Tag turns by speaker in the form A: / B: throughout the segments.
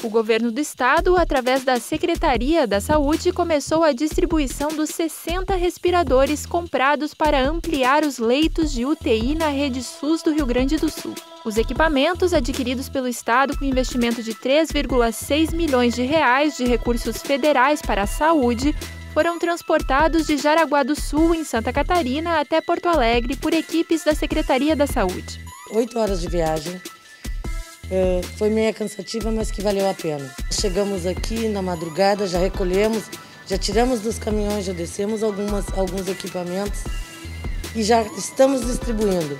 A: O governo do estado, através da Secretaria da Saúde, começou a distribuição dos 60 respiradores comprados para ampliar os leitos de UTI na rede SUS do Rio Grande do Sul. Os equipamentos adquiridos pelo estado com investimento de 3,6 milhões de reais de recursos federais para a saúde foram transportados de Jaraguá do Sul, em Santa Catarina, até Porto Alegre por equipes da Secretaria da Saúde.
B: Oito horas de viagem, é, foi meia cansativa, mas que valeu a pena. Chegamos aqui na madrugada, já recolhemos, já tiramos dos caminhões, já descemos algumas, alguns equipamentos e já estamos distribuindo.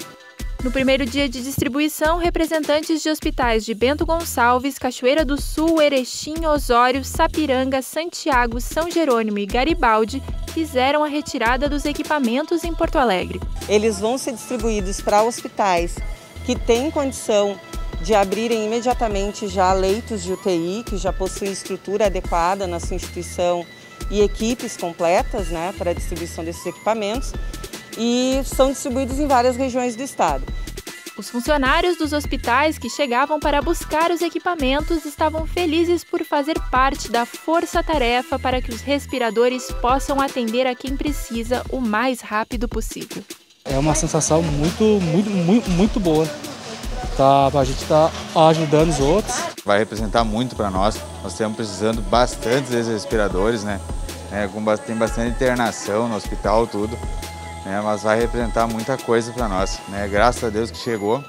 A: No primeiro dia de distribuição, representantes de hospitais de Bento Gonçalves, Cachoeira do Sul, Erechim, Osório, Sapiranga, Santiago, São Jerônimo e Garibaldi fizeram a retirada dos equipamentos em Porto Alegre.
C: Eles vão ser distribuídos para hospitais que têm condição de abrirem imediatamente já leitos de UTI, que já possuem estrutura adequada na sua instituição e equipes completas né, para a distribuição desses equipamentos e são distribuídos em várias regiões do estado.
A: Os funcionários dos hospitais que chegavam para buscar os equipamentos estavam felizes por fazer parte da força-tarefa para que os respiradores possam atender a quem precisa o mais rápido possível.
D: É uma sensação muito, muito, muito, muito boa tá, a gente está ajudando os outros.
E: Vai representar muito para nós. Nós estamos precisando bastante desses respiradores, né? É, com, tem bastante internação no hospital, tudo. Né? Mas vai representar muita coisa para nós. Né? Graças a Deus que chegou.